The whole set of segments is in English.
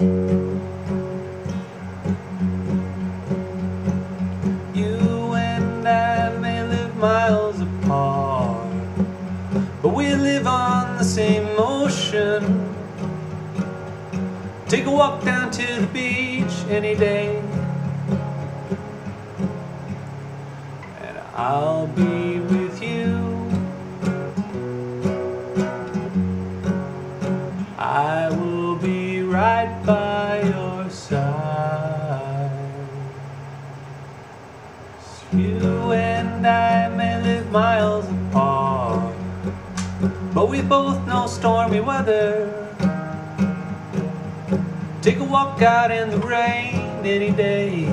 You and I may live miles apart, but we live on the same ocean. Take a walk down to the beach any day, and I'll be with you. I right by your side. You and I may live miles apart, but we both know stormy weather. Take a walk out in the rain any day,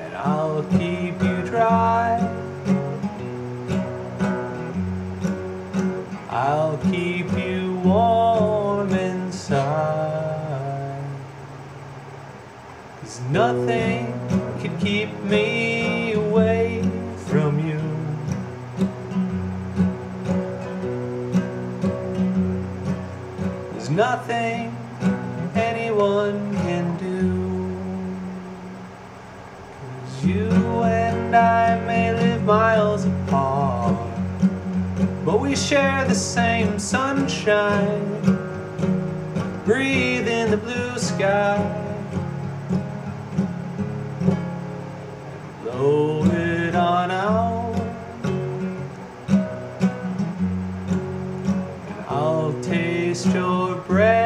and I'll keep you dry. I'll keep warm inside. Cause nothing can keep me away from you. There's nothing anyone can do. Cause you and I may live miles apart, you share the same sunshine, breathe in the blue sky. Blow it on out, I'll taste your breath.